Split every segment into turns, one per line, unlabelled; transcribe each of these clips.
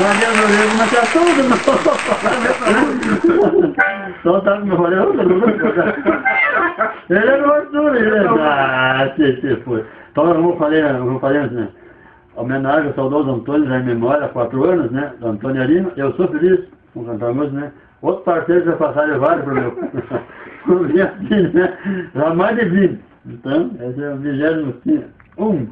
Maria Zoreza, mas é tudo, não. Só tá me olhando, Ele é Arthur, ele é. Ah, se, se foi. Então, eu vou fazer, eu vou fazer, né? Homenagem ao saudoso Antônio, já em memória, há quatro anos, né? Do Antônio Arino. Eu sou feliz com cantar música, né? Outros parceiros já passaram vários para o meu. Vamos assim, né? Já mais de 20. Então, esse é o vigésimo um.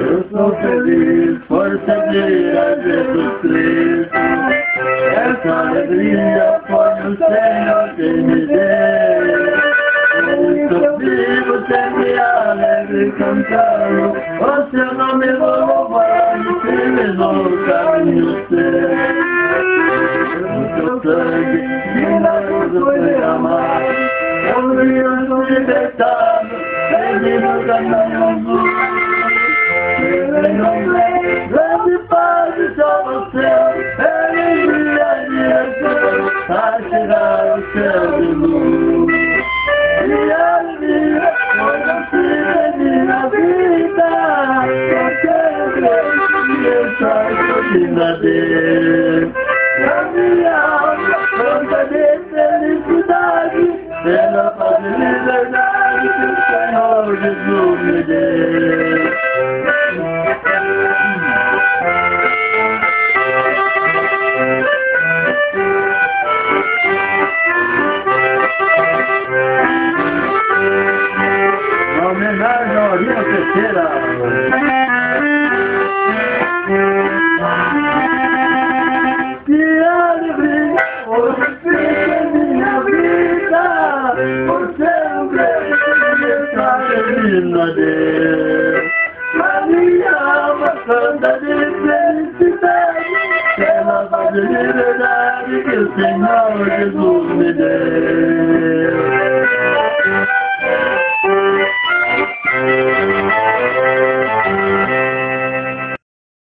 Eu sou feliz por seguir a Jesus Cristo. Essa alegria foi o Senhor que me deu. Muito vivo, sempre alegre cantando. O seu nome vou louvar, firme no caminho seu. O seu sangue, milagroso foi amar. Eu vi o libertado, perdi no caminho Grande paz e salvação, ele me adiantou a chegar ao céu de luz. E a minha foi de minha vida, porque eu creio que eu sou verdadeiro. Senhor me homenagem à Orina Terceira. Divina Deus. A minha alma canta de felicidade, pela paz